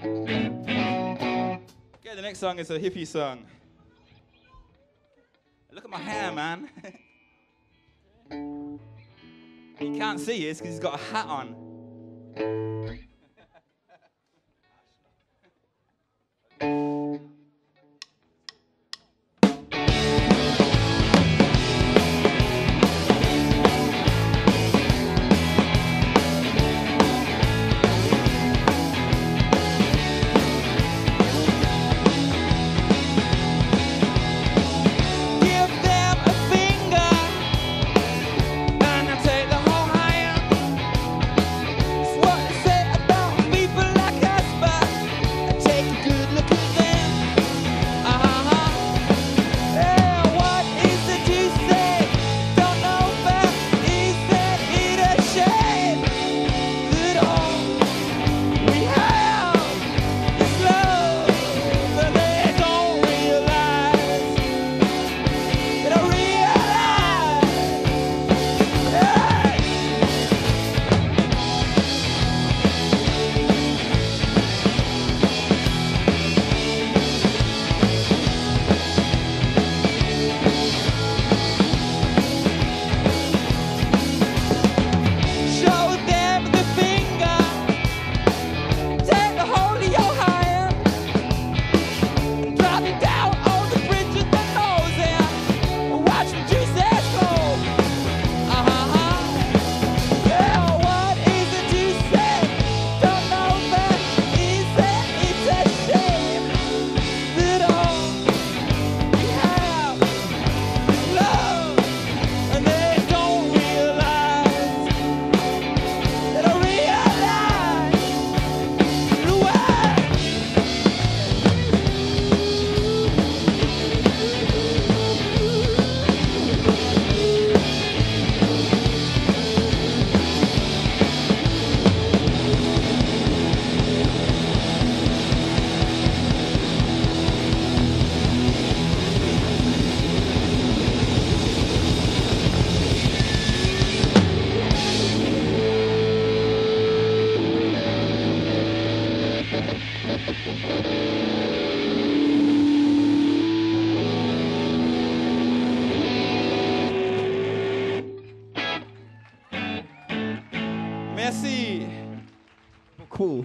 Okay, the next song is a hippie song. Look at my hair, man. you can't see it because he's got a hat on. Jesse. Cool.